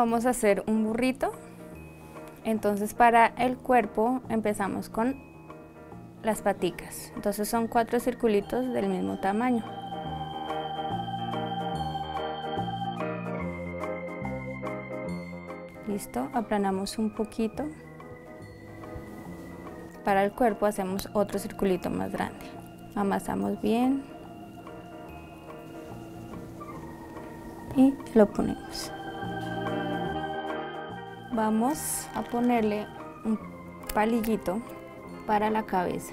Vamos a hacer un burrito. Entonces para el cuerpo empezamos con las paticas. Entonces son cuatro circulitos del mismo tamaño. Listo, aplanamos un poquito. Para el cuerpo hacemos otro circulito más grande. Amasamos bien. Y lo ponemos. Vamos a ponerle un palillito para la cabeza.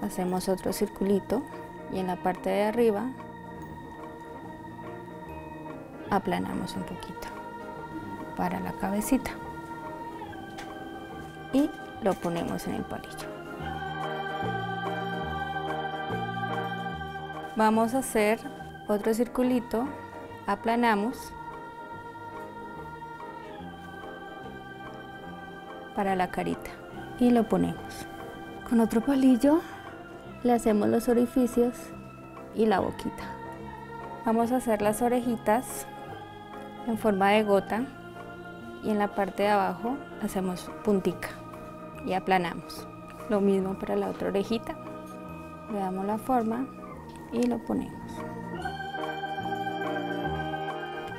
Hacemos otro circulito y en la parte de arriba aplanamos un poquito para la cabecita y lo ponemos en el palillo. Vamos a hacer otro circulito, aplanamos para la carita y lo ponemos. Con otro palillo le hacemos los orificios y la boquita. Vamos a hacer las orejitas en forma de gota y en la parte de abajo hacemos puntica y aplanamos. Lo mismo para la otra orejita. Le damos la forma y lo ponemos.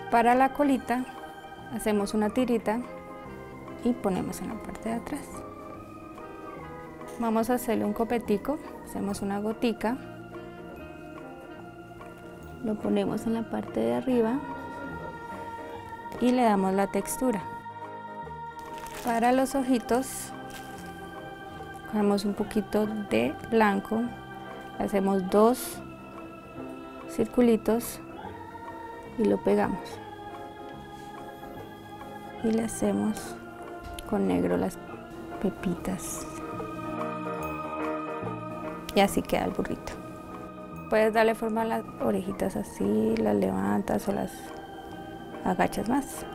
Para la colita hacemos una tirita y ponemos en la parte de atrás. Vamos a hacerle un copetico, hacemos una gotica, lo ponemos en la parte de arriba y le damos la textura. Para los ojitos, cogemos un poquito de blanco, hacemos dos circulitos y lo pegamos. Y le hacemos con negro las pepitas. Y así queda el burrito. Puedes darle forma a las orejitas así, las levantas o las agachas más.